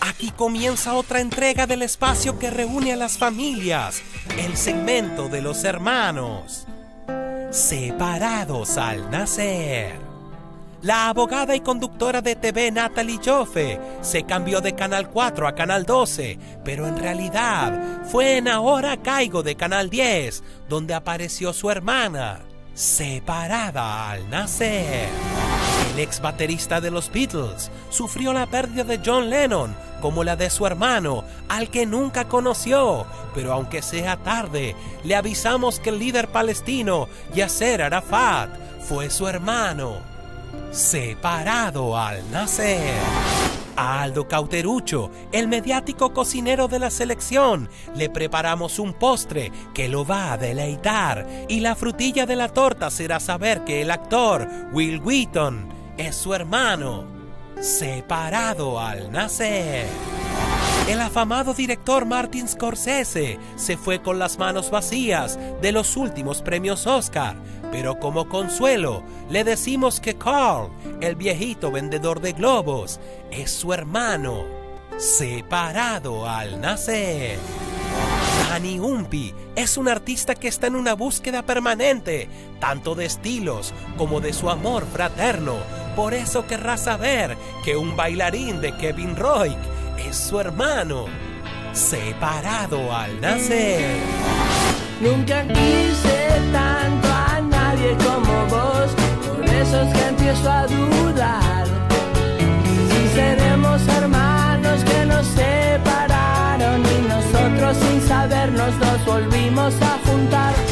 Aquí comienza otra entrega del espacio que reúne a las familias, el segmento de los hermanos. Separados al nacer. La abogada y conductora de TV Natalie Joffe se cambió de Canal 4 a Canal 12, pero en realidad fue en Ahora Caigo de Canal 10 donde apareció su hermana, separada al nacer. El ex baterista de los Beatles sufrió la pérdida de John Lennon como la de su hermano, al que nunca conoció, pero aunque sea tarde, le avisamos que el líder palestino, Yasser Arafat, fue su hermano separado al nacer. A Aldo Cauterucho, el mediático cocinero de la selección, le preparamos un postre que lo va a deleitar y la frutilla de la torta será saber que el actor Will Wheaton es su hermano, separado al nacer. El afamado director Martin Scorsese se fue con las manos vacías de los últimos premios Oscar, pero como consuelo le decimos que Carl, el viejito vendedor de globos, es su hermano, separado al nacer. Danny Umpi es un artista que está en una búsqueda permanente, tanto de estilos como de su amor fraterno. Por eso querrá saber que un bailarín de Kevin Roy su hermano, separado al nacer. Nunca quise tanto a nadie como vos, por eso es que empiezo a dudar. Si seremos hermanos que nos separaron y nosotros sin saber nos volvimos a juntar.